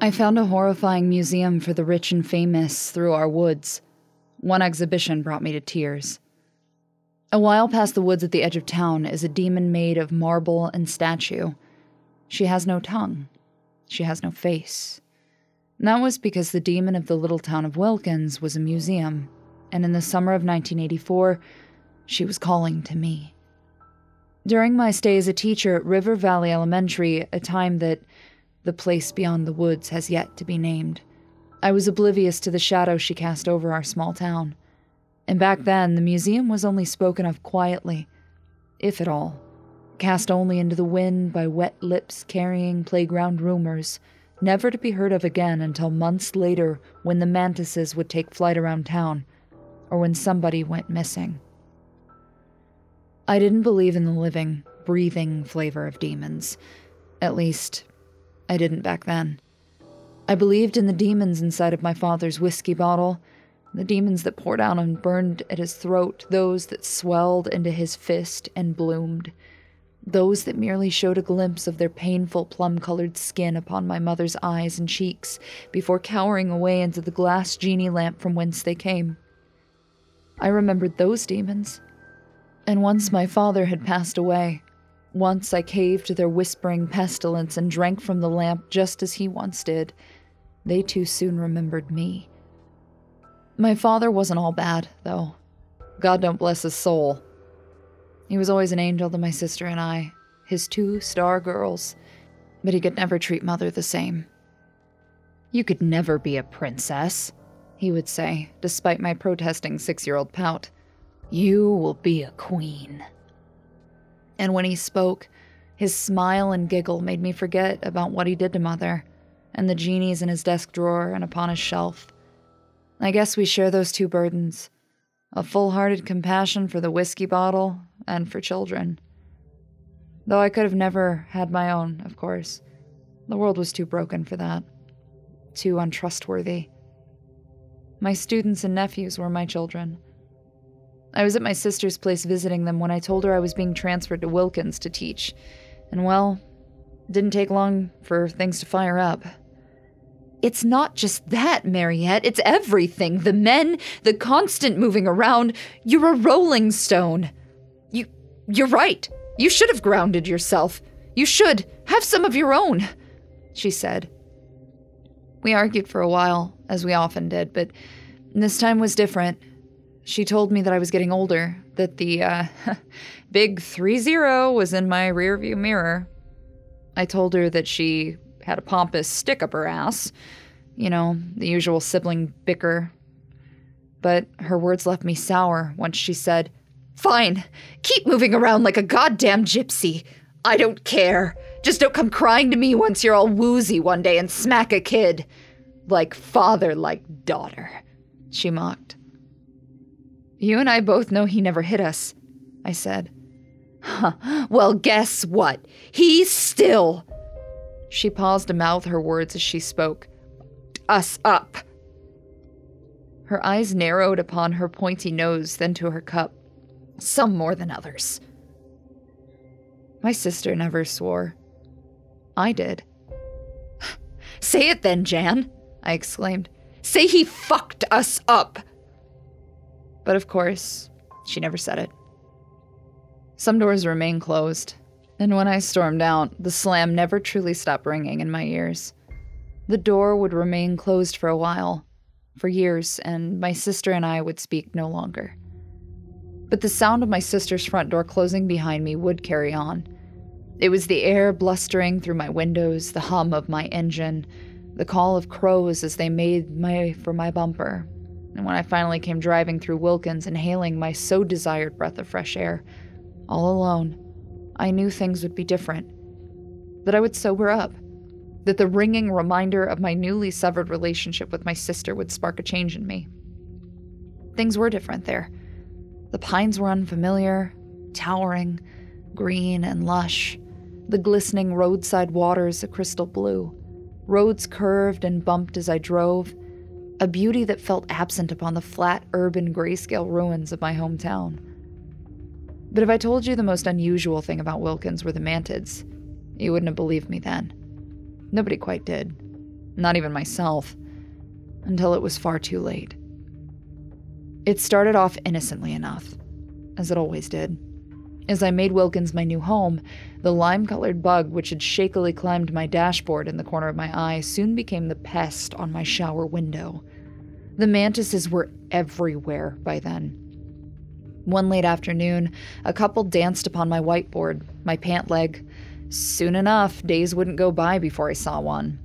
I found a horrifying museum for the rich and famous through our woods. One exhibition brought me to tears. A while past the woods at the edge of town is a demon made of marble and statue. She has no tongue. She has no face. that was because the demon of the little town of Wilkins was a museum, and in the summer of 1984, she was calling to me. During my stay as a teacher at River Valley Elementary, a time that the place beyond the woods has yet to be named, I was oblivious to the shadow she cast over our small town. And back then, the museum was only spoken of quietly, if at all cast only into the wind by wet lips carrying playground rumors, never to be heard of again until months later when the mantises would take flight around town, or when somebody went missing. I didn't believe in the living, breathing flavor of demons. At least, I didn't back then. I believed in the demons inside of my father's whiskey bottle, the demons that poured out and burned at his throat, those that swelled into his fist and bloomed those that merely showed a glimpse of their painful plum colored skin upon my mother's eyes and cheeks before cowering away into the glass genie lamp from whence they came. I remembered those demons. And once my father had passed away, once I caved to their whispering pestilence and drank from the lamp just as he once did, they too soon remembered me. My father wasn't all bad, though. God don't bless his soul. He was always an angel to my sister and I, his two star girls, but he could never treat Mother the same. You could never be a princess, he would say, despite my protesting six year old pout. You will be a queen. And when he spoke, his smile and giggle made me forget about what he did to Mother, and the genies in his desk drawer and upon his shelf. I guess we share those two burdens a full hearted compassion for the whiskey bottle and for children. Though I could have never had my own, of course. The world was too broken for that, too untrustworthy. My students and nephews were my children. I was at my sister's place visiting them when I told her I was being transferred to Wilkins to teach, and well, didn't take long for things to fire up. It's not just that, Mariette. It's everything. The men, the constant moving around. You're a rolling stone. You you're right. You should have grounded yourself. You should have some of your own, she said. We argued for a while, as we often did, but this time was different. She told me that I was getting older, that the uh, big 3 0 was in my rearview mirror. I told her that she had a pompous stick up her ass. You know, the usual sibling bicker. But her words left me sour once she said, Fine, keep moving around like a goddamn gypsy. I don't care. Just don't come crying to me once you're all woozy one day and smack a kid. Like father, like daughter, she mocked. You and I both know he never hit us, I said. Huh. Well, guess what? He's still she paused to mouth her words as she spoke. Us up. Her eyes narrowed upon her pointy nose, then to her cup. Some more than others. My sister never swore. I did. Say it then, Jan, I exclaimed. Say he fucked us up. But of course, she never said it. Some doors remain closed, and when I stormed out, the slam never truly stopped ringing in my ears. The door would remain closed for a while, for years, and my sister and I would speak no longer. But the sound of my sister's front door closing behind me would carry on. It was the air blustering through my windows, the hum of my engine, the call of crows as they made for my bumper. And when I finally came driving through Wilkins, inhaling my so desired breath of fresh air, all alone, I knew things would be different. That I would sober up. That the ringing reminder of my newly severed relationship with my sister would spark a change in me. Things were different there. The pines were unfamiliar, towering, green, and lush. The glistening roadside waters a crystal blue. Roads curved and bumped as I drove. A beauty that felt absent upon the flat urban grayscale ruins of my hometown. But if I told you the most unusual thing about Wilkins were the mantids, you wouldn't have believed me then. Nobody quite did. not even myself, until it was far too late. It started off innocently enough, as it always did. As I made Wilkins my new home, the lime colored bug which had shakily climbed my dashboard in the corner of my eye soon became the pest on my shower window. The mantises were everywhere by then. One late afternoon, a couple danced upon my whiteboard, my pant leg. Soon enough, days wouldn't go by before I saw one.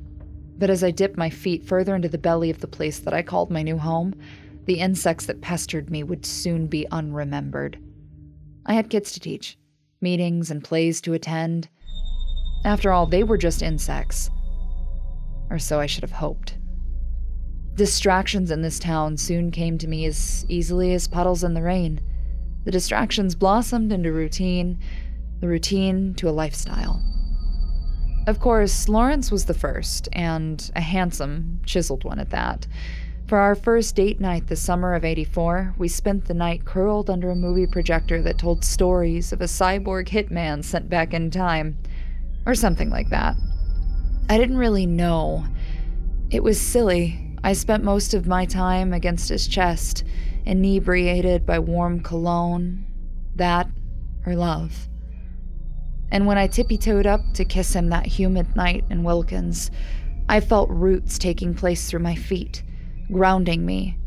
But as I dipped my feet further into the belly of the place that I called my new home, the insects that pestered me would soon be unremembered. I had kids to teach, meetings and plays to attend. After all, they were just insects. Or so I should have hoped. Distractions in this town soon came to me as easily as puddles in the rain. The distractions blossomed into routine, the routine to a lifestyle. Of course, Lawrence was the first, and a handsome, chiseled one at that. For our first date night the summer of 84, we spent the night curled under a movie projector that told stories of a cyborg hitman sent back in time, or something like that. I didn't really know. It was silly. I spent most of my time against his chest, inebriated by warm cologne, that, or love. And when I tippy toed up to kiss him that humid night in Wilkins, I felt roots taking place through my feet grounding me.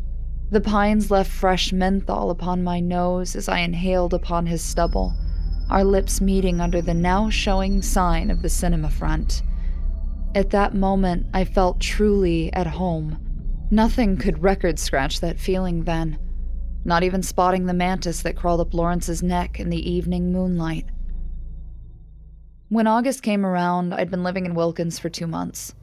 The pines left fresh menthol upon my nose as I inhaled upon his stubble, our lips meeting under the now showing sign of the cinema front. At that moment, I felt truly at home. Nothing could record scratch that feeling then, not even spotting the mantis that crawled up Lawrence's neck in the evening moonlight. When August came around, I'd been living in Wilkins for two months.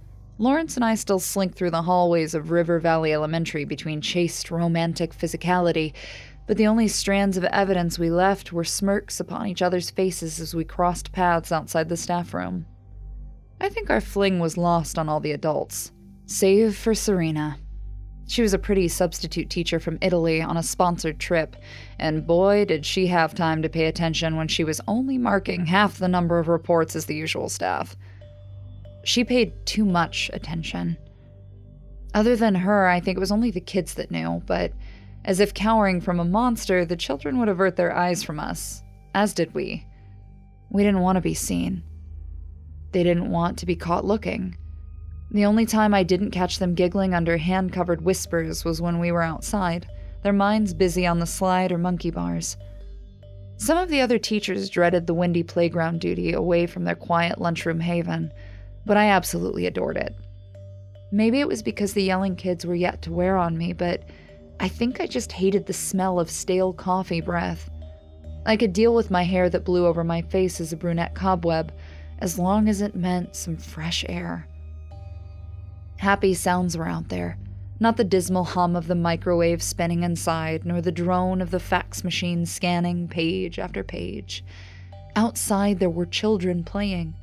Lawrence and I still slink through the hallways of River Valley Elementary between chaste, romantic physicality, but the only strands of evidence we left were smirks upon each other's faces as we crossed paths outside the staff room. I think our fling was lost on all the adults, save for Serena. She was a pretty substitute teacher from Italy on a sponsored trip, and boy, did she have time to pay attention when she was only marking half the number of reports as the usual staff. She paid too much attention. Other than her, I think it was only the kids that knew, but as if cowering from a monster, the children would avert their eyes from us, as did we. We didn't want to be seen. They didn't want to be caught looking. The only time I didn't catch them giggling under hand covered whispers was when we were outside, their minds busy on the slide or monkey bars. Some of the other teachers dreaded the windy playground duty away from their quiet lunchroom haven but I absolutely adored it. Maybe it was because the yelling kids were yet to wear on me, but I think I just hated the smell of stale coffee breath. I could deal with my hair that blew over my face as a brunette cobweb, as long as it meant some fresh air. Happy sounds were out there, not the dismal hum of the microwave spinning inside, nor the drone of the fax machine scanning page after page. Outside, there were children playing,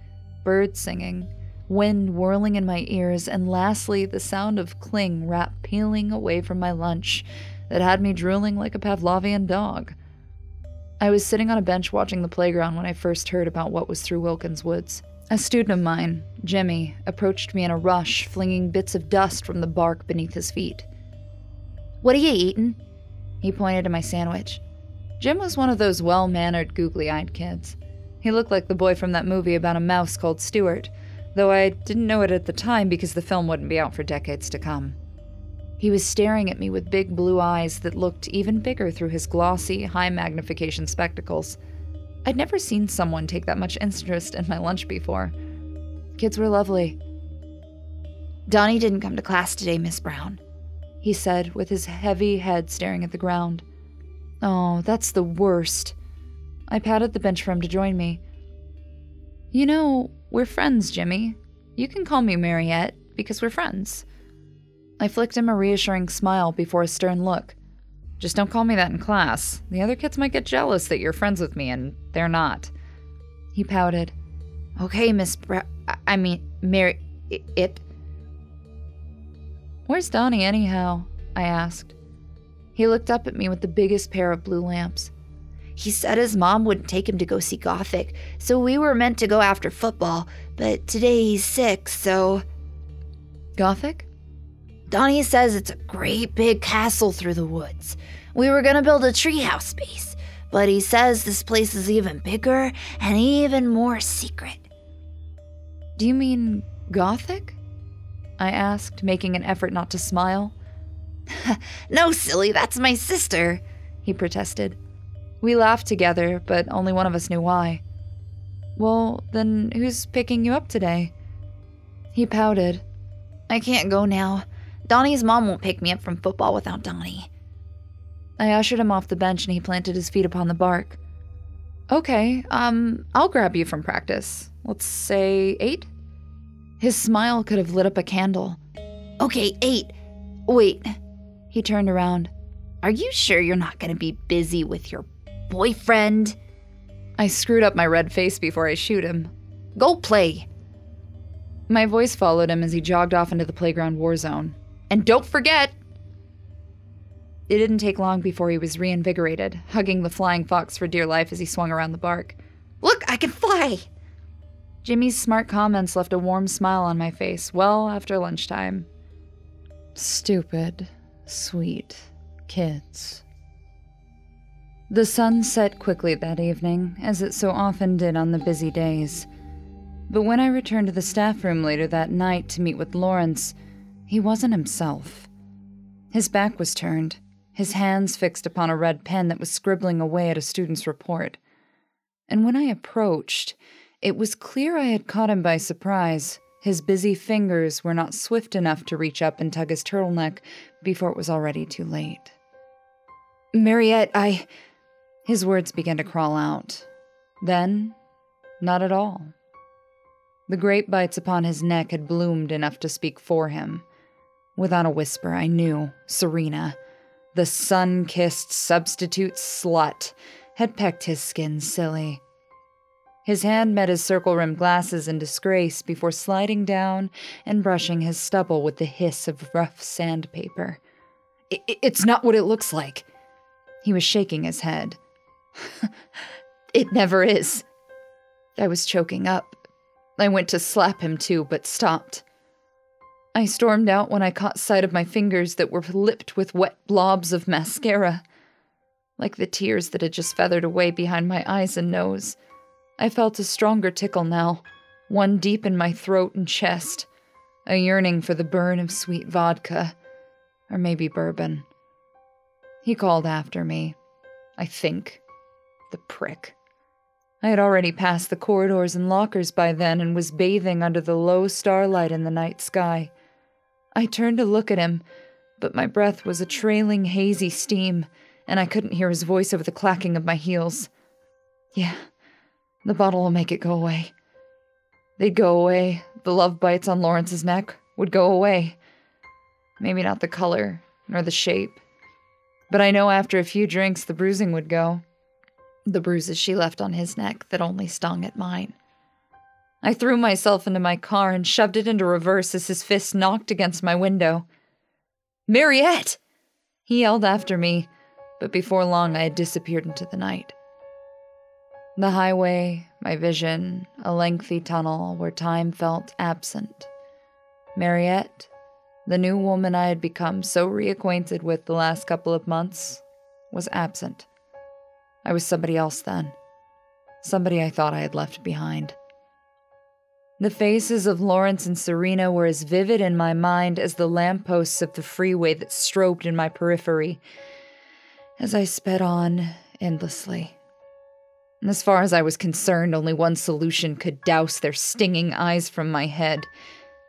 birds singing, wind whirling in my ears, and lastly, the sound of cling wrap peeling away from my lunch that had me drooling like a Pavlovian dog. I was sitting on a bench watching the playground when I first heard about what was through Wilkins Woods. A student of mine, Jimmy, approached me in a rush, flinging bits of dust from the bark beneath his feet. What are you eating? He pointed to my sandwich. Jim was one of those well mannered, googly eyed kids. He looked like the boy from that movie about a mouse called Stuart, though I didn't know it at the time because the film wouldn't be out for decades to come. He was staring at me with big blue eyes that looked even bigger through his glossy, high magnification spectacles. I'd never seen someone take that much interest in my lunch before. Kids were lovely. Donnie didn't come to class today, Miss Brown, he said, with his heavy head staring at the ground. Oh, that's the worst. I patted the bench for him to join me. You know, we're friends, Jimmy. You can call me Mariette because we're friends. I flicked him a reassuring smile before a stern look. Just don't call me that in class. The other kids might get jealous that you're friends with me, and they're not. He pouted. Okay, Miss Bra- I mean, Mary. It. Where's Donnie, anyhow? I asked. He looked up at me with the biggest pair of blue lamps. He said his mom wouldn't take him to go see Gothic, so we were meant to go after football, but today he's sick, so. Gothic? Donnie says it's a great big castle through the woods. We were gonna build a treehouse base, but he says this place is even bigger and even more secret. Do you mean Gothic? I asked, making an effort not to smile. no, silly, that's my sister, he protested. We laughed together, but only one of us knew why. Well, then who's picking you up today? He pouted. I can't go now. Donnie's mom won't pick me up from football without Donnie. I ushered him off the bench and he planted his feet upon the bark. Okay, um, I'll grab you from practice. Let's say eight? His smile could have lit up a candle. Okay, eight. Wait. He turned around. Are you sure you're not going to be busy with your boyfriend? I screwed up my red face before I shoot him. Go play. My voice followed him as he jogged off into the playground war zone. And don't forget! It didn't take long before he was reinvigorated, hugging the flying fox for dear life as he swung around the bark. Look, I can fly! Jimmy's smart comments left a warm smile on my face well after lunchtime. Stupid, sweet kids. The sun set quickly that evening, as it so often did on the busy days. But when I returned to the staff room later that night to meet with Lawrence, he wasn't himself. His back was turned, his hands fixed upon a red pen that was scribbling away at a student's report. And when I approached, it was clear I had caught him by surprise. His busy fingers were not swift enough to reach up and tug his turtleneck before it was already too late. Mariette, I. His words began to crawl out. Then, not at all. The grape bites upon his neck had bloomed enough to speak for him. Without a whisper, I knew Serena, the sun kissed substitute slut, had pecked his skin silly. His hand met his circle rimmed glasses in disgrace before sliding down and brushing his stubble with the hiss of rough sandpaper. It's not what it looks like. He was shaking his head. it never is. I was choking up. I went to slap him too, but stopped. I stormed out when I caught sight of my fingers that were lipped with wet blobs of mascara. Like the tears that had just feathered away behind my eyes and nose, I felt a stronger tickle now, one deep in my throat and chest, a yearning for the burn of sweet vodka, or maybe bourbon. He called after me. I think. The prick. I had already passed the corridors and lockers by then and was bathing under the low starlight in the night sky. I turned to look at him, but my breath was a trailing, hazy steam, and I couldn't hear his voice over the clacking of my heels. Yeah, the bottle will make it go away. They'd go away. The love bites on Lawrence's neck would go away. Maybe not the color, nor the shape. But I know after a few drinks the bruising would go. The bruises she left on his neck that only stung at mine. I threw myself into my car and shoved it into reverse as his fist knocked against my window. Mariette! He yelled after me, but before long I had disappeared into the night. The highway, my vision, a lengthy tunnel where time felt absent. Mariette, the new woman I had become so reacquainted with the last couple of months, was absent. I was somebody else then. Somebody I thought I had left behind. The faces of Lawrence and Serena were as vivid in my mind as the lampposts of the freeway that strobed in my periphery as I sped on endlessly. As far as I was concerned, only one solution could douse their stinging eyes from my head,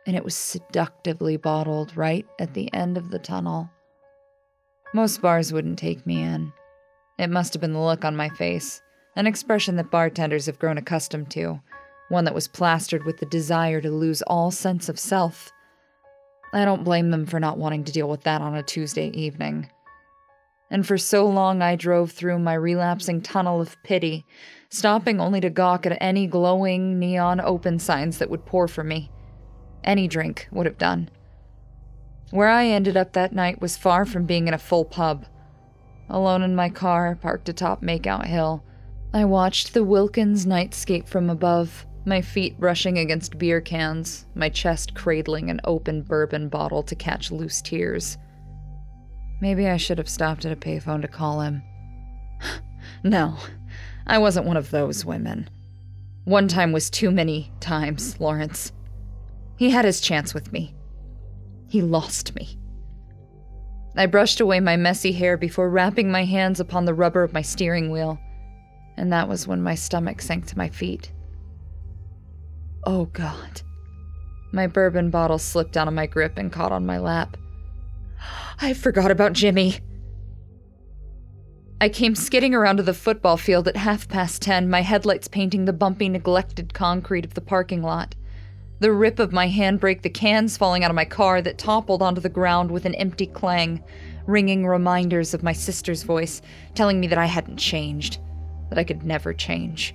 and it was seductively bottled right at the end of the tunnel. Most bars wouldn't take me in. It must have been the look on my face, an expression that bartenders have grown accustomed to one that was plastered with the desire to lose all sense of self. I don't blame them for not wanting to deal with that on a Tuesday evening. And for so long I drove through my relapsing tunnel of pity, stopping only to gawk at any glowing neon open signs that would pour for me. Any drink would have done. Where I ended up that night was far from being in a full pub. Alone in my car, parked atop Makeout Hill, I watched the Wilkins nightscape from above my feet brushing against beer cans, my chest cradling an open bourbon bottle to catch loose tears. Maybe I should have stopped at a payphone to call him. no, I wasn't one of those women. One time was too many times, Lawrence. He had his chance with me. He lost me. I brushed away my messy hair before wrapping my hands upon the rubber of my steering wheel, and that was when my stomach sank to my feet. Oh, God. My bourbon bottle slipped out of my grip and caught on my lap. I forgot about Jimmy. I came skidding around to the football field at half past ten, my headlights painting the bumpy, neglected concrete of the parking lot. The rip of my handbrake, the cans falling out of my car that toppled onto the ground with an empty clang, ringing reminders of my sister's voice, telling me that I hadn't changed, that I could never change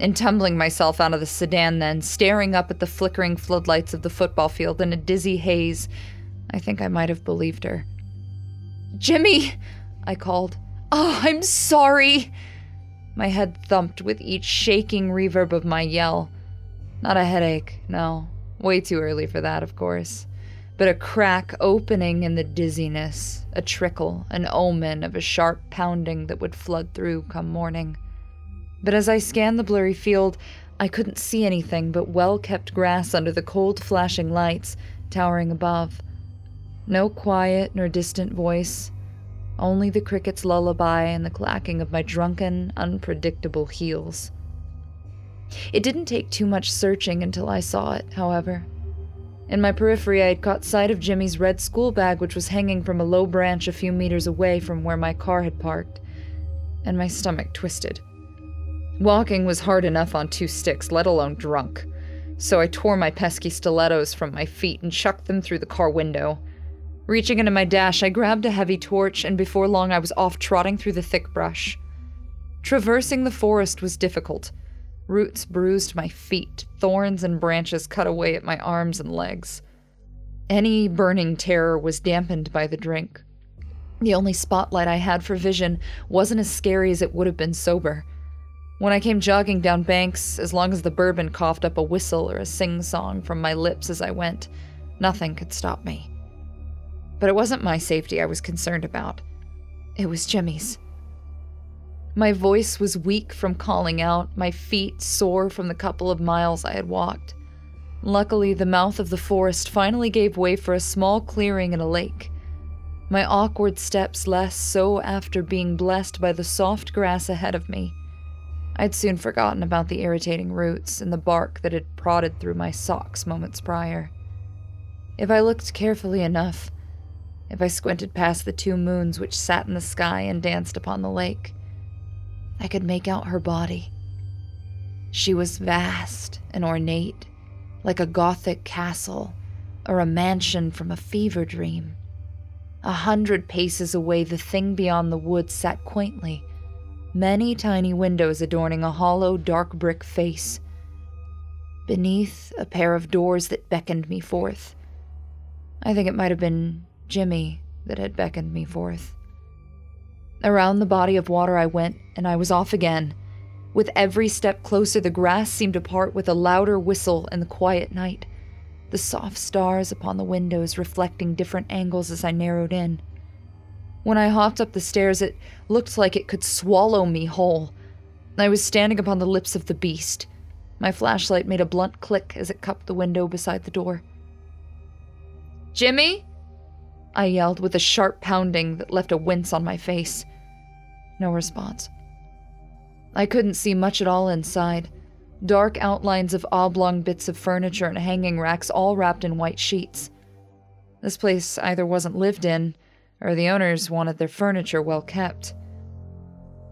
and tumbling myself out of the sedan, then staring up at the flickering floodlights of the football field in a dizzy haze. I think I might have believed her. Jimmy! I called. Oh, I'm sorry! My head thumped with each shaking reverb of my yell. Not a headache, no. Way too early for that, of course. But a crack opening in the dizziness, a trickle, an omen of a sharp pounding that would flood through come morning but as I scanned the blurry field, I couldn't see anything but well kept grass under the cold flashing lights towering above. No quiet nor distant voice, only the cricket's lullaby and the clacking of my drunken, unpredictable heels. It didn't take too much searching until I saw it, however. In my periphery, I had caught sight of Jimmy's red school bag, which was hanging from a low branch a few meters away from where my car had parked, and my stomach twisted. Walking was hard enough on two sticks, let alone drunk. So I tore my pesky stilettos from my feet and chucked them through the car window. Reaching into my dash, I grabbed a heavy torch, and before long I was off trotting through the thick brush. Traversing the forest was difficult. Roots bruised my feet, thorns and branches cut away at my arms and legs. Any burning terror was dampened by the drink. The only spotlight I had for vision wasn't as scary as it would have been sober. When I came jogging down banks, as long as the bourbon coughed up a whistle or a sing song from my lips as I went, nothing could stop me. But it wasn't my safety I was concerned about, it was Jimmy's. My voice was weak from calling out, my feet sore from the couple of miles I had walked. Luckily, the mouth of the forest finally gave way for a small clearing and a lake. My awkward steps less so after being blessed by the soft grass ahead of me. I'd soon forgotten about the irritating roots and the bark that had prodded through my socks moments prior. If I looked carefully enough, if I squinted past the two moons which sat in the sky and danced upon the lake, I could make out her body. She was vast and ornate, like a Gothic castle or a mansion from a fever dream. A hundred paces away, the thing beyond the woods sat quaintly many tiny windows adorning a hollow, dark brick face. Beneath, a pair of doors that beckoned me forth. I think it might have been Jimmy that had beckoned me forth. Around the body of water I went, and I was off again. With every step closer, the grass seemed to part with a louder whistle in the quiet night, the soft stars upon the windows reflecting different angles as I narrowed in. When I hopped up the stairs, it looked like it could swallow me whole. I was standing upon the lips of the beast. My flashlight made a blunt click as it cupped the window beside the door. Jimmy? I yelled with a sharp pounding that left a wince on my face. No response. I couldn't see much at all inside. Dark outlines of oblong bits of furniture and hanging racks all wrapped in white sheets. This place either wasn't lived in, or the owners wanted their furniture well kept.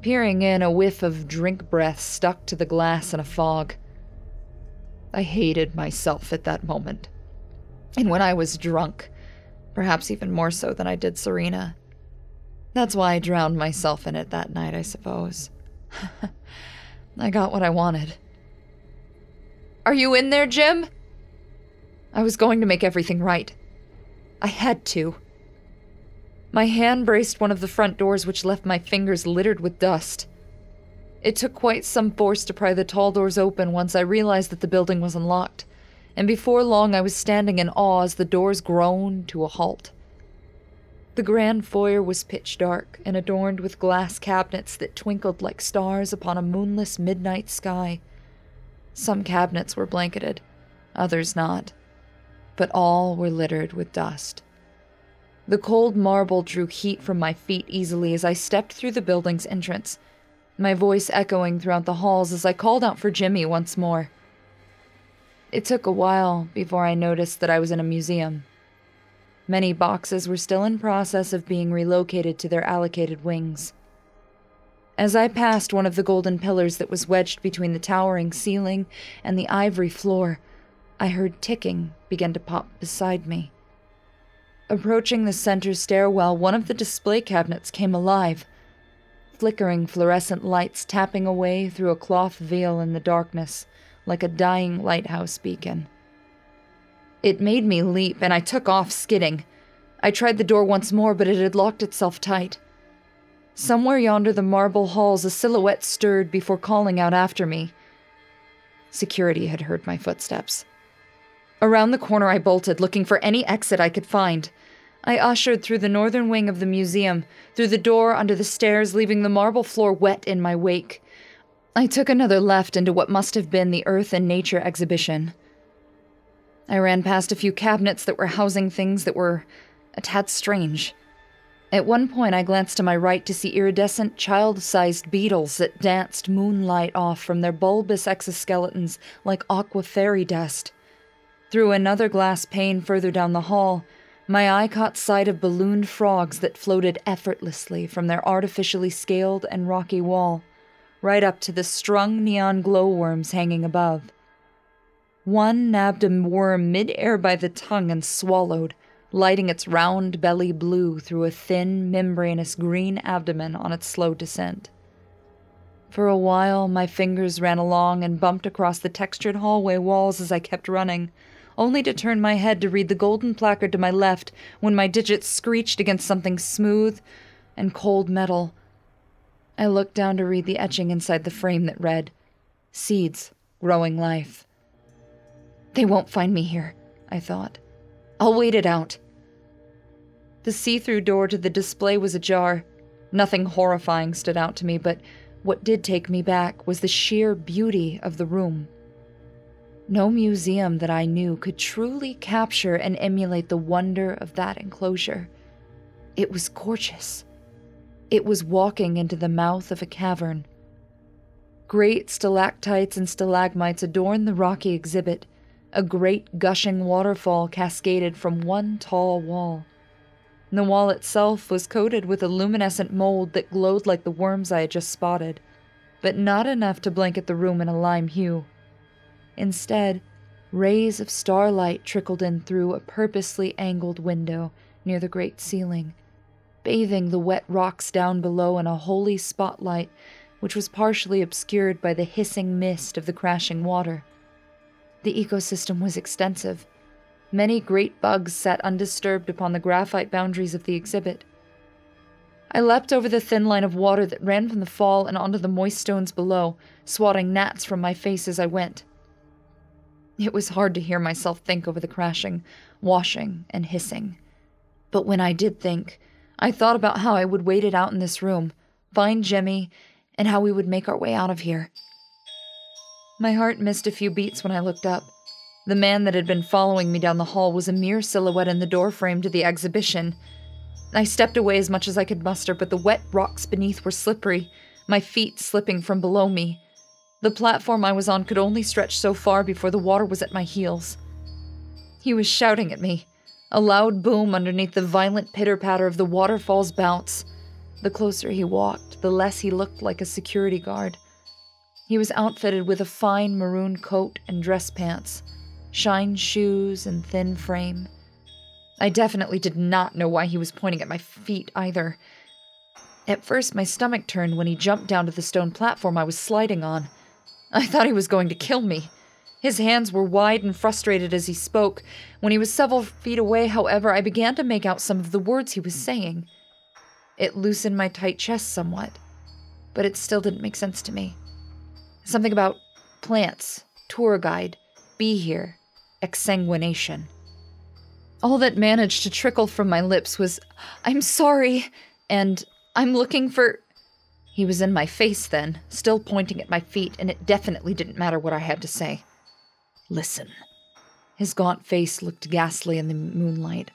Peering in, a whiff of drink breath stuck to the glass in a fog. I hated myself at that moment. And when I was drunk, perhaps even more so than I did Serena. That's why I drowned myself in it that night, I suppose. I got what I wanted. Are you in there, Jim? I was going to make everything right. I had to. My hand braced one of the front doors, which left my fingers littered with dust. It took quite some force to pry the tall doors open once I realized that the building was unlocked, and before long I was standing in awe as the doors groaned to a halt. The grand foyer was pitch dark and adorned with glass cabinets that twinkled like stars upon a moonless midnight sky. Some cabinets were blanketed, others not, but all were littered with dust. The cold marble drew heat from my feet easily as I stepped through the building's entrance my voice echoing throughout the halls as I called out for Jimmy once more. It took a while before I noticed that I was in a museum. Many boxes were still in process of being relocated to their allocated wings. As I passed one of the golden pillars that was wedged between the towering ceiling and the ivory floor, I heard ticking begin to pop beside me. Approaching the center stairwell, one of the display cabinets came alive flickering fluorescent lights tapping away through a cloth veil in the darkness, like a dying lighthouse beacon. It made me leap, and I took off, skidding. I tried the door once more, but it had locked itself tight. Somewhere yonder the marble halls, a silhouette stirred before calling out after me. Security had heard my footsteps. Around the corner I bolted, looking for any exit I could find. I ushered through the northern wing of the museum, through the door under the stairs, leaving the marble floor wet in my wake. I took another left into what must have been the Earth and Nature exhibition. I ran past a few cabinets that were housing things that were a tad strange. At one point, I glanced to my right to see iridescent, child sized beetles that danced moonlight off from their bulbous exoskeletons like aqua fairy dust. Through another glass pane further down the hall, my eye caught sight of ballooned frogs that floated effortlessly from their artificially scaled and rocky wall, right up to the strung neon glowworms hanging above. One nabbed a worm mid-air by the tongue and swallowed, lighting its round belly blue through a thin, membranous green abdomen on its slow descent. For a while, my fingers ran along and bumped across the textured hallway walls as I kept running, only to turn my head to read the golden placard to my left when my digits screeched against something smooth and cold metal. I looked down to read the etching inside the frame that read, Seeds, Growing Life. They won't find me here, I thought. I'll wait it out. The see through door to the display was ajar. Nothing horrifying stood out to me, but what did take me back was the sheer beauty of the room. No museum that I knew could truly capture and emulate the wonder of that enclosure. It was gorgeous. It was walking into the mouth of a cavern. Great stalactites and stalagmites adorned the rocky exhibit. A great gushing waterfall cascaded from one tall wall. The wall itself was coated with a luminescent mold that glowed like the worms I had just spotted, but not enough to blanket the room in a lime hue. Instead, rays of starlight trickled in through a purposely angled window near the great ceiling, bathing the wet rocks down below in a holy spotlight which was partially obscured by the hissing mist of the crashing water. The ecosystem was extensive. Many great bugs sat undisturbed upon the graphite boundaries of the exhibit. I leapt over the thin line of water that ran from the fall and onto the moist stones below, swatting gnats from my face as I went. It was hard to hear myself think over the crashing, washing, and hissing. But when I did think, I thought about how I would wait it out in this room, find Jimmy, and how we would make our way out of here. My heart missed a few beats when I looked up. The man that had been following me down the hall was a mere silhouette in the doorframe to the exhibition. I stepped away as much as I could muster, but the wet rocks beneath were slippery, my feet slipping from below me. The platform I was on could only stretch so far before the water was at my heels. He was shouting at me, a loud boom underneath the violent pitter patter of the waterfall's bounce. The closer he walked, the less he looked like a security guard. He was outfitted with a fine maroon coat and dress pants, shine shoes, and thin frame. I definitely did not know why he was pointing at my feet either. At first, my stomach turned when he jumped down to the stone platform I was sliding on. I thought he was going to kill me. His hands were wide and frustrated as he spoke. When he was several feet away, however, I began to make out some of the words he was saying. It loosened my tight chest somewhat. but it still didn't make sense to me. Something about plants, tour guide, be here, exsanguination. All that managed to trickle from my lips was, I'm sorry, and I'm looking for. He was in my face then, still pointing at my feet, and it definitely didn't matter what I had to say. Listen. His gaunt face looked ghastly in the moonlight.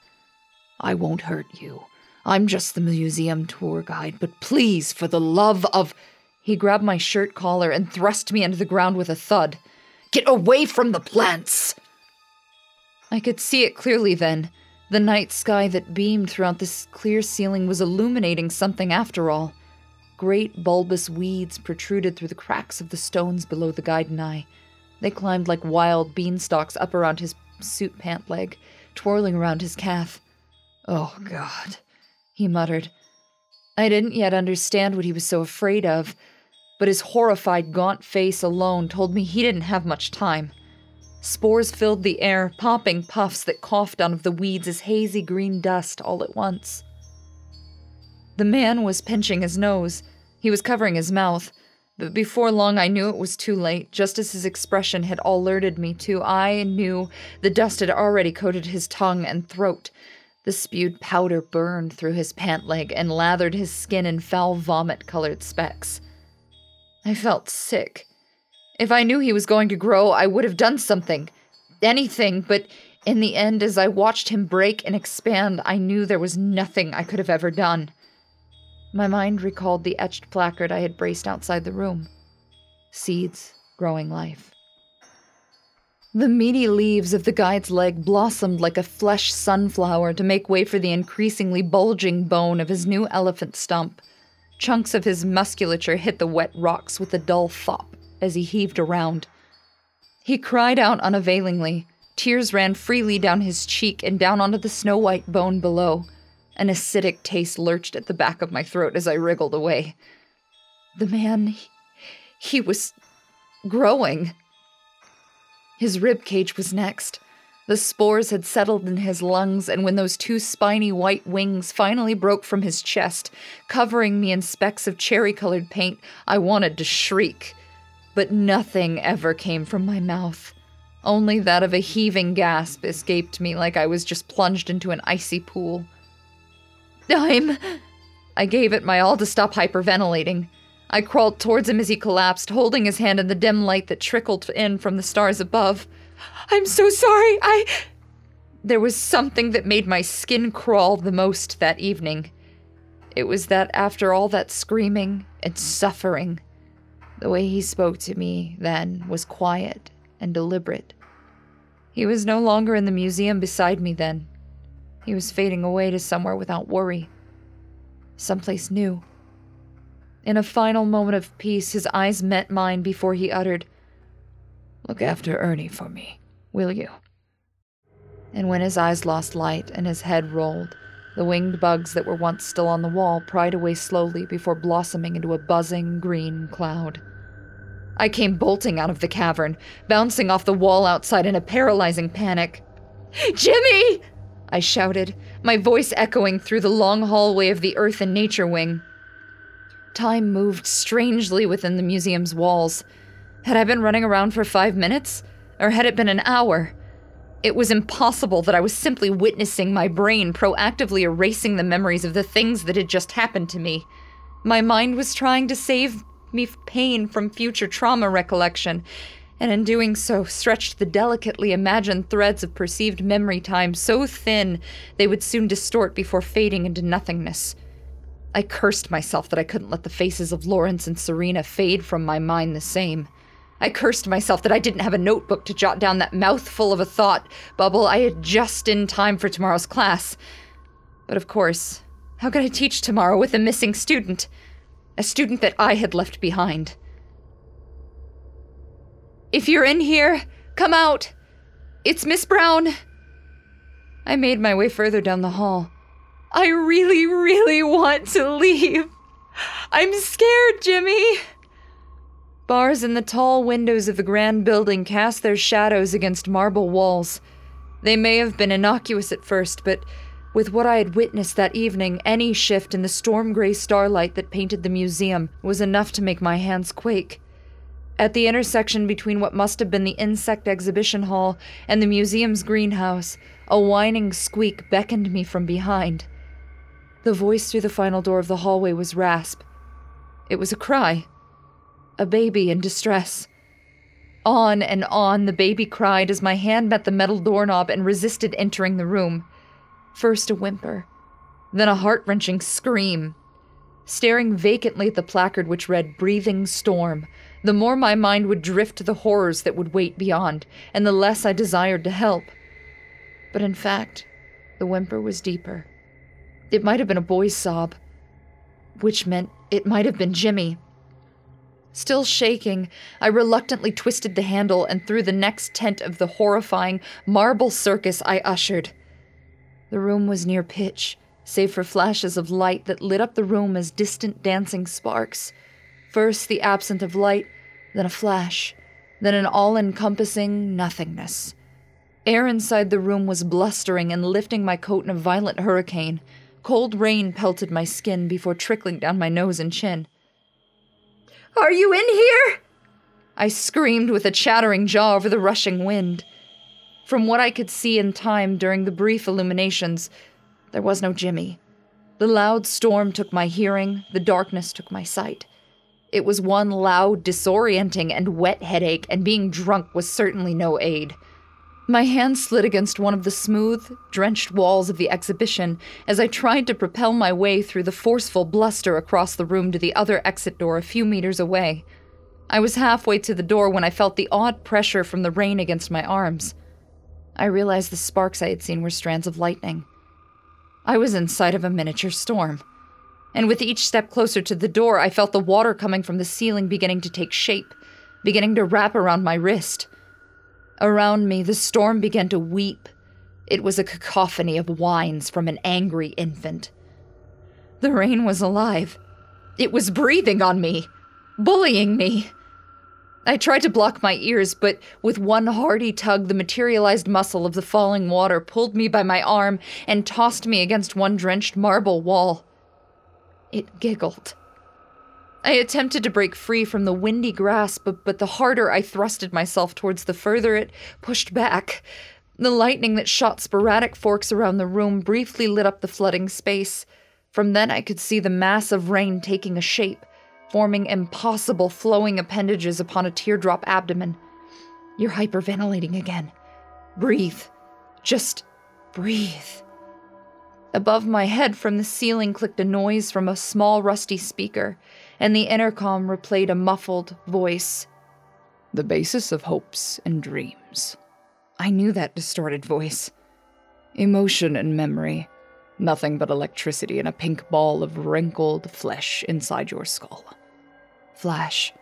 I won't hurt you. I'm just the museum tour guide, but please, for the love of. He grabbed my shirt collar and thrust me into the ground with a thud. Get away from the plants! I could see it clearly then. The night sky that beamed throughout this clear ceiling was illuminating something after all. Great bulbous weeds protruded through the cracks of the stones below the guide and I. They climbed like wild beanstalks up around his suit pant leg, twirling around his calf. Oh, God, he muttered. I didn't yet understand what he was so afraid of, but his horrified, gaunt face alone told me he didn't have much time. Spores filled the air, popping puffs that coughed out of the weeds as hazy green dust all at once. The man was pinching his nose. He was covering his mouth. But before long, I knew it was too late. Just as his expression had alerted me to, I knew the dust had already coated his tongue and throat. The spewed powder burned through his pant leg and lathered his skin in foul vomit colored specks. I felt sick. If I knew he was going to grow, I would have done something. Anything, but in the end, as I watched him break and expand, I knew there was nothing I could have ever done. My mind recalled the etched placard I had braced outside the room Seeds, growing life. The meaty leaves of the guide's leg blossomed like a flesh sunflower to make way for the increasingly bulging bone of his new elephant stump. Chunks of his musculature hit the wet rocks with a dull thop as he heaved around. He cried out unavailingly. Tears ran freely down his cheek and down onto the snow white bone below. An acidic taste lurched at the back of my throat as I wriggled away. The man, he, he was growing. His rib cage was next. The spores had settled in his lungs, and when those two spiny white wings finally broke from his chest, covering me in specks of cherry colored paint, I wanted to shriek. But nothing ever came from my mouth. Only that of a heaving gasp escaped me like I was just plunged into an icy pool. I'm. I gave it my all to stop hyperventilating. I crawled towards him as he collapsed, holding his hand in the dim light that trickled in from the stars above. I'm so sorry. I. There was something that made my skin crawl the most that evening. It was that after all that screaming and suffering, the way he spoke to me then was quiet and deliberate. He was no longer in the museum beside me then. He was fading away to somewhere without worry, someplace new. In a final moment of peace, his eyes met mine before he uttered, Look after Ernie for me, will you? And when his eyes lost light and his head rolled, the winged bugs that were once still on the wall pried away slowly before blossoming into a buzzing green cloud. I came bolting out of the cavern, bouncing off the wall outside in a paralyzing panic. Jimmy! I shouted, my voice echoing through the long hallway of the Earth and Nature Wing. Time moved strangely within the museum's walls. Had I been running around for five minutes? Or had it been an hour? It was impossible that I was simply witnessing my brain proactively erasing the memories of the things that had just happened to me. My mind was trying to save me pain from future trauma recollection, and in doing so, stretched the delicately imagined threads of perceived memory time so thin they would soon distort before fading into nothingness. I cursed myself that I couldn't let the faces of Lawrence and Serena fade from my mind the same. I cursed myself that I didn't have a notebook to jot down that mouthful of a thought bubble I had just in time for tomorrow's class. But of course, how could I teach tomorrow with a missing student? A student that I had left behind. If you're in here, come out. It's Miss Brown. I made my way further down the hall. I really, really want to leave. I'm scared, Jimmy. Bars in the tall windows of the grand building cast their shadows against marble walls. They may have been innocuous at first, but With what I had witnessed that evening, any shift in the storm gray starlight that painted the museum was enough to make my hands quake. At the intersection between what must have been the insect exhibition hall and the museum's greenhouse, a whining squeak beckoned me from behind. The voice through the final door of the hallway was rasp. It was a cry. A baby in distress. On and on the baby cried as my hand met the metal doorknob and resisted entering the room. First a whimper, then a heart wrenching scream. Staring vacantly at the placard which read Breathing Storm, the more my mind would drift to the horrors that would wait beyond, and the less I desired to help. But in fact, the whimper was deeper. It might have been a boy's sob, which meant it might have been Jimmy. Still shaking, I reluctantly twisted the handle and threw the next tent of the horrifying marble circus I ushered. The room was near pitch, save for flashes of light that lit up the room as distant dancing sparks. First the absence of light, then a flash, then an all encompassing nothingness. Air inside the room was blustering and lifting my coat in a violent hurricane. Cold rain pelted my skin before trickling down my nose and chin. Are you in here? I screamed with a chattering jaw over the rushing wind. From what I could see in time during the brief illuminations, there was no Jimmy. The loud storm took my hearing, the darkness took my sight. It was one loud, disorienting, and wet headache, and being drunk was certainly no aid. My hand slid against one of the smooth, drenched walls of the exhibition as I tried to propel my way through the forceful bluster across the room to the other exit door a few meters away. I was halfway to the door when I felt the odd pressure from the rain against my arms. I realized the sparks I had seen were strands of lightning. I was in sight of a miniature storm. And with each step closer to the door, I felt the water coming from the ceiling beginning to take shape, beginning to wrap around my wrist. Around me, the storm began to weep. It was a cacophony of whines from an angry infant. The rain was alive. It was breathing on me, bullying me. I tried to block my ears, but with one hearty tug, the materialized muscle of the falling water pulled me by my arm and tossed me against one drenched marble wall. It giggled. I attempted to break free from the windy grasp, but, but the harder I thrusted myself towards the further it pushed back. The lightning that shot sporadic forks around the room briefly lit up the flooding space. From then I could see the mass of rain taking a shape, forming impossible flowing appendages upon a teardrop abdomen. You're hyperventilating again. Breathe. Just breathe. Above my head from the ceiling clicked a noise from a small rusty speaker and the intercom replayed a muffled voice. The basis of hopes and dreams. I knew that distorted voice. Emotion and memory. Nothing but electricity and a pink ball of wrinkled flesh inside your skull. Flash.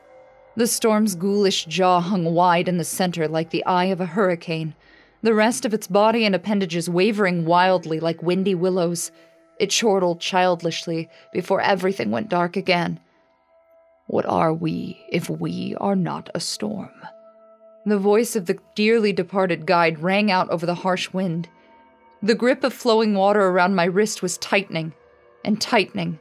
The storm's ghoulish jaw hung wide in the center like the eye of a hurricane, the rest of its body and appendages wavering wildly like windy willows. It chortled childishly before everything went dark again. What are we if we are not a storm? The voice of the dearly departed guide rang out over the harsh wind. The grip of flowing water around my wrist was tightening and tightening.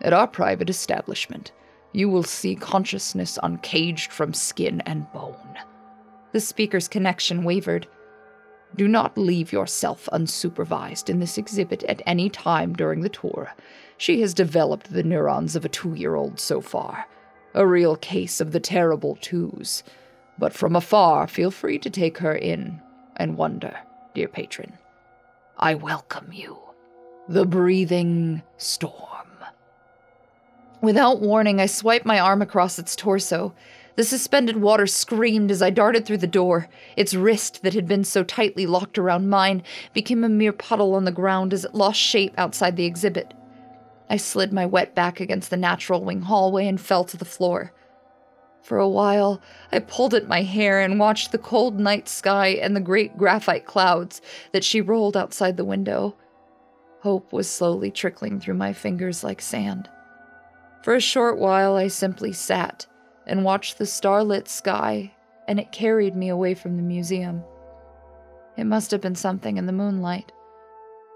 At our private establishment, you will see consciousness uncaged from skin and bone. The speaker's connection wavered. Do not leave yourself unsupervised in this exhibit at any time during the tour. She has developed the neurons of a two year old so far. A real case of the terrible twos. But from afar, feel free to take her in and wonder, dear patron. I welcome you. The breathing storm. Without warning, I swiped my arm across its torso. The suspended water screamed as I darted through the door. Its wrist, that had been so tightly locked around mine, became a mere puddle on the ground as it lost shape outside the exhibit. I slid my wet back against the natural wing hallway and fell to the floor. For a while, I pulled at my hair and watched the cold night sky and the great graphite clouds that she rolled outside the window. Hope was slowly trickling through my fingers like sand. For a short while, I simply sat and watched the starlit sky, and it carried me away from the museum. It must have been something in the moonlight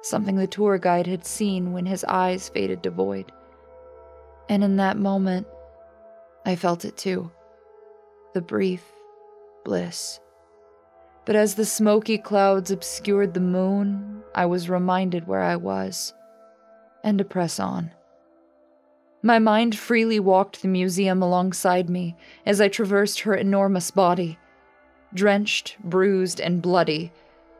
something the tour guide had seen when his eyes faded to void. And in that moment, I felt it too the brief bliss. But as the smoky clouds obscured the moon, I was reminded where I was, and to press on. My mind freely walked the museum alongside me as I traversed her enormous body. Drenched, bruised, and bloody,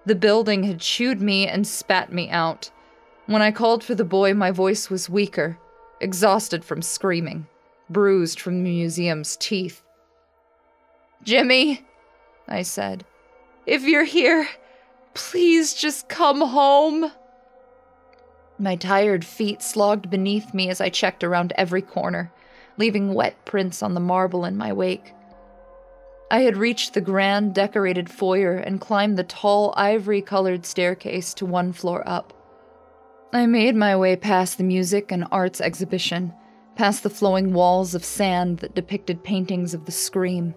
the building had chewed me and spat me out. When I called for the boy, my voice was weaker, exhausted from screaming, bruised from the museum's teeth. Jimmy, I said, if you're here, please just come home. My tired feet slogged beneath me as I checked around every corner, leaving wet prints on the marble in my wake. I had reached the grand decorated foyer and climbed the tall ivory colored staircase to one floor up. I made my way past the music and arts exhibition, past the flowing walls of sand that depicted paintings of the scream,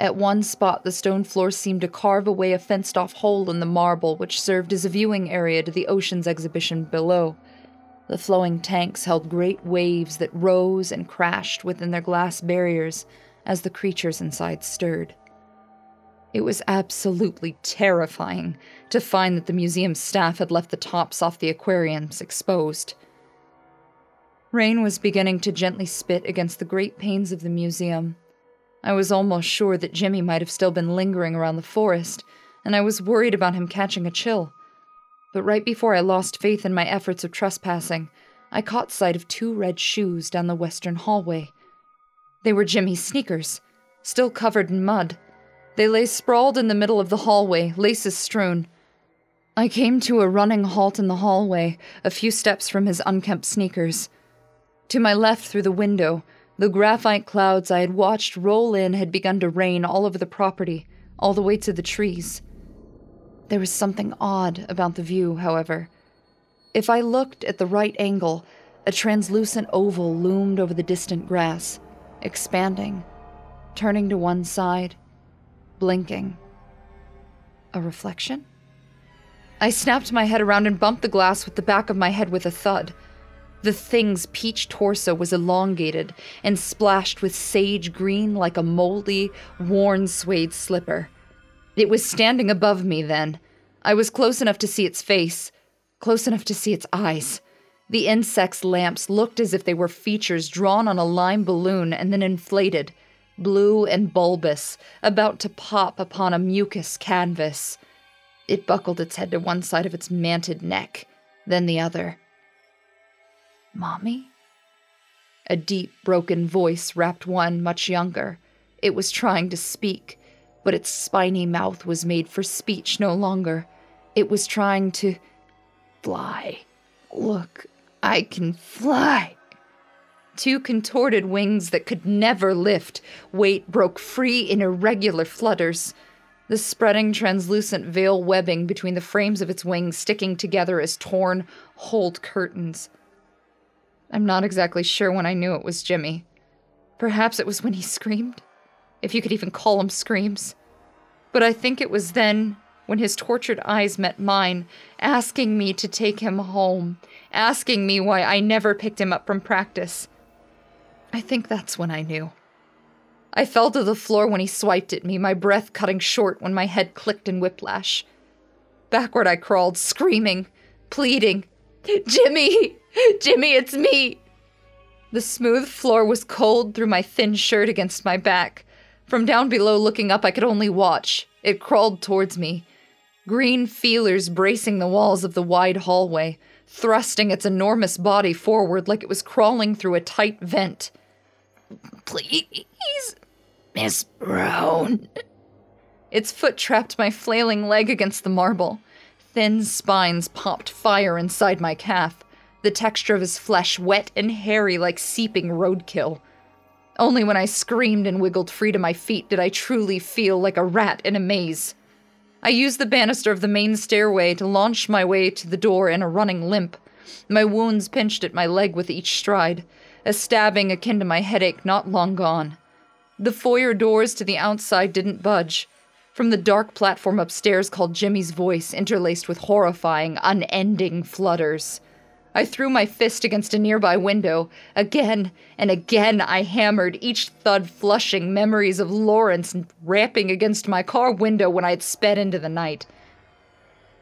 at one spot, the stone floor seemed to carve away a fenced off hole in the marble, which served as a viewing area to the ocean's exhibition below. The flowing tanks held great waves that rose and crashed within their glass barriers as the creatures inside stirred. It was absolutely terrifying to find that the museum staff had left the tops off the aquariums exposed. Rain was beginning to gently spit against the great panes of the museum I was almost sure that Jimmy might have still been lingering around the forest, and I was worried about him catching a chill. But right before I lost faith in my efforts of trespassing, I caught sight of two red shoes down the western hallway. They were Jimmy's sneakers, still covered in mud. They lay sprawled in the middle of the hallway, laces strewn. I came to a running halt in the hallway, a few steps from his unkempt sneakers. To my left through the window, the graphite clouds I had watched roll in had begun to rain all over the property, all the way to the trees. There was something odd about the view, however. If I looked at the right angle, a translucent oval loomed over the distant grass, expanding, turning to one side, blinking. A reflection? I snapped my head around and bumped the glass with the back of my head with a thud. The thing's peach torso was elongated and splashed with sage green like a moldy, worn suede slipper. It was standing above me then. I was close enough to see its face, close enough to see its eyes. The insect's lamps looked as if they were features drawn on a lime balloon and then inflated, blue and bulbous, about to pop upon a mucus canvas. It buckled its head to one side of its manted neck, then the other. Mommy? A deep, broken voice rapped one much younger. It was trying to speak, but its spiny mouth was made for speech no longer. It was trying to fly. Look, I can fly. Two contorted wings that could never lift, weight broke free in irregular flutters. The spreading translucent veil webbing between the frames of its wings sticking together as torn, hold curtains. I'm not exactly sure when I knew it was Jimmy. Perhaps it was when he screamed, if you could even call them screams. But I think it was then when his tortured eyes met mine, asking me to take him home, asking me why I never picked him up from practice. I think that's when I knew. I fell to the floor when he swiped at me, my breath cutting short when my head clicked in whiplash. Backward I crawled, screaming, pleading, Jimmy! Jimmy, it's me! The smooth floor was cold through my thin shirt against my back. From down below, looking up, I could only watch. It crawled towards me. Green feelers bracing the walls of the wide hallway, thrusting its enormous body forward like it was crawling through a tight vent. Please, Miss Brown. Its foot trapped my flailing leg against the marble. Thin spines popped fire inside my calf the texture of his flesh wet and hairy like seeping roadkill. Only when I screamed and wiggled free to my feet did I truly feel like a rat in a maze. I used the banister of the main stairway to launch my way to the door in a running limp. My wounds pinched at my leg with each stride, a stabbing akin to my headache not long gone. The foyer doors to the outside didn't budge. From the dark platform upstairs called Jimmy's voice, interlaced with horrifying, unending flutters. I threw my fist against a nearby window. Again and again I hammered, each thud flushing memories of Lawrence rapping against my car window when I had sped into the night.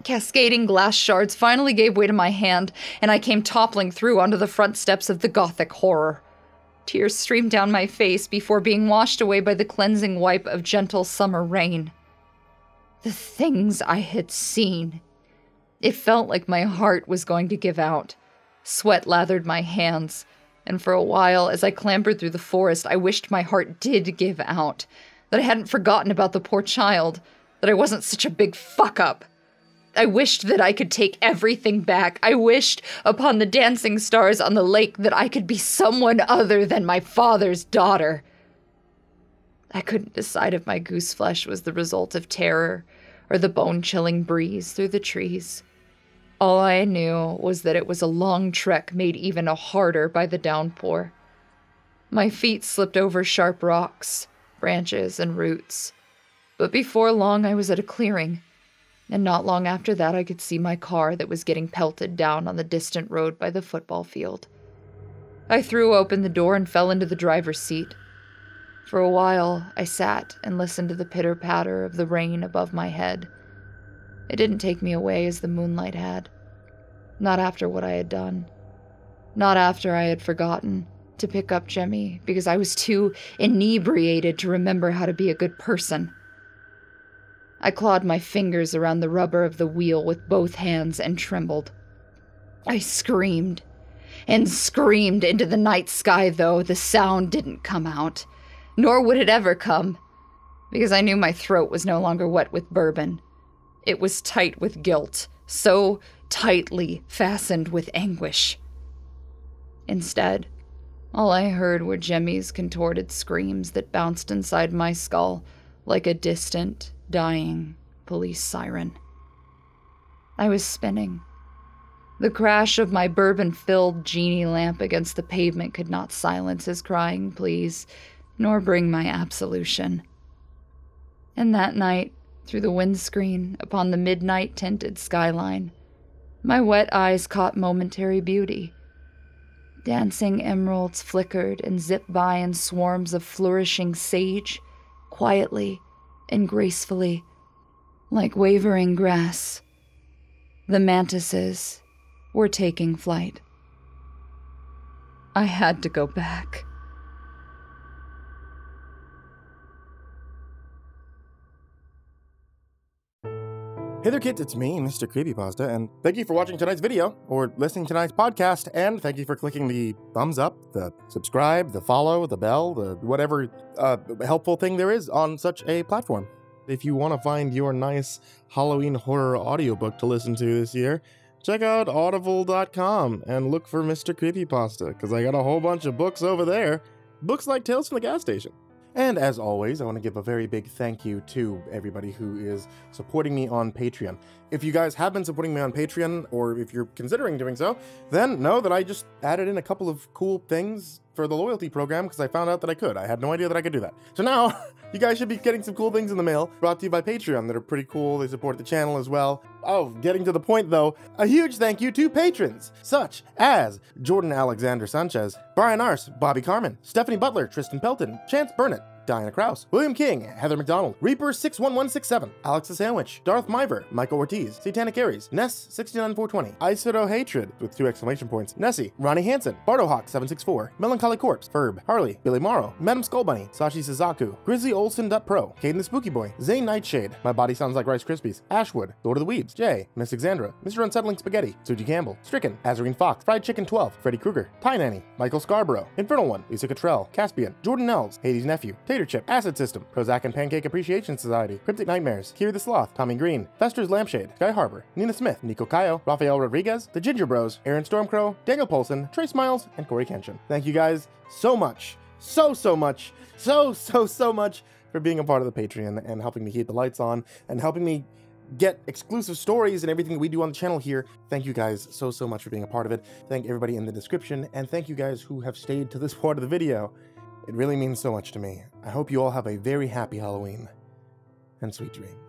Cascading glass shards finally gave way to my hand, and I came toppling through onto the front steps of the Gothic horror. Tears streamed down my face before being washed away by the cleansing wipe of gentle summer rain the things I had seen. It felt like my heart was going to give out. Sweat lathered my hands, and for a while, as I clambered through the forest, I wished my heart did give out. That I hadn't forgotten about the poor child. That I wasn't such a big fuck up. I wished that I could take everything back. I wished upon the dancing stars on the lake that I could be someone other than my father's daughter. I couldn't decide if my goose flesh was the result of terror or the bone chilling breeze through the trees. All I knew was that it was a long trek made even harder by the downpour. My feet slipped over sharp rocks, branches, and roots. But before long, I was at a clearing, and not long after that, I could see my car that was getting pelted down on the distant road by the football field. I threw open the door and fell into the driver's seat. For a while, I sat and listened to the pitter patter of the rain above my head. It didn't take me away as the moonlight had. Not after what I had done. Not after I had forgotten to pick up Jimmy because I was too inebriated to remember how to be a good person. I clawed my fingers around the rubber of the wheel with both hands and trembled. I screamed and screamed into the night sky, though the sound didn't come out nor would it ever come, because I knew my throat was no longer wet with bourbon. It was tight with guilt, so tightly fastened with anguish. Instead, all I heard were Jimmy's contorted screams that bounced inside my skull like a distant, dying police siren. I was spinning. The crash of my bourbon filled genie lamp against the pavement could not silence his crying pleas nor bring my absolution. And that night, through the windscreen upon the midnight tinted skyline, my wet eyes caught momentary beauty. Dancing emeralds flickered and zipped by in swarms of flourishing sage, quietly and gracefully, like wavering grass. The mantises were taking flight. I had to go back. Hey there kids, it's me, Mr. Creepypasta, and thank you for watching tonight's video, or listening to tonight's podcast, and thank you for clicking the thumbs up, the subscribe, the follow, the bell, the whatever uh, helpful thing there is on such a platform. If you want to find your nice Halloween horror audiobook to listen to this year, check out audible.com and look for Mr. Creepypasta, because I got a whole bunch of books over there. Books like Tales from the Gas Station. And as always, I want to give a very big thank you to everybody who is supporting me on Patreon. If you guys have been supporting me on Patreon, or if you're considering doing so, then know that I just added in a couple of cool things for the loyalty program because I found out that I could. I had no idea that I could do that. So now, you guys should be getting some cool things in the mail brought to you by Patreon that are pretty cool. They support the channel as well. Oh, getting to the point though, a huge thank you to patrons such as Jordan Alexander Sanchez, Brian Ars, Bobby Carmen, Stephanie Butler, Tristan Pelton, Chance Burnett, Diana Kraus, William King, Heather McDonald, Reaper61167, Alex the Sandwich, Darth Miver, Michael Ortiz, Satanic Aries, Ness69420, Isoto Hatred with two exclamation points, Nessie, Ronnie Hansen, Bardohawk764, Melancholy Corpse, Ferb, Harley, Billy Morrow, Madam Skullbunny, Sashi Suzaku, Grizzly Olsen Pro, Caden the Spooky Boy, Zane Nightshade, My Body Sounds Like Rice Krispies, Ashwood, Lord of the Weebs, Jay, Miss Alexandra, Mr. Unsettling Spaghetti, Suji Campbell, Stricken, Azarine Fox, Fried Chicken 12, Freddy Krueger, Pie Nanny, Michael Scarborough, Infernal One, Lisa Cottrell, Caspian, Jordan Elves, Hades' Nephew, Tater Chip, Acid System, Prozac and Pancake Appreciation Society, Cryptic Nightmares, Kiri the Sloth, Tommy Green, Fester's Lampshade, Sky Harbor, Nina Smith, Nico Cayo, Rafael Rodriguez, The Ginger Bros, Aaron Stormcrow, Daniel Polson, Trace Miles, and Corey Kenshin. Thank you guys so much, so, so much, so, so, so much for being a part of the Patreon and helping me keep the lights on and helping me get exclusive stories and everything that we do on the channel here. Thank you guys so, so much for being a part of it. Thank everybody in the description, and thank you guys who have stayed to this part of the video. It really means so much to me. I hope you all have a very happy Halloween. and sweet dreams.